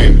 name.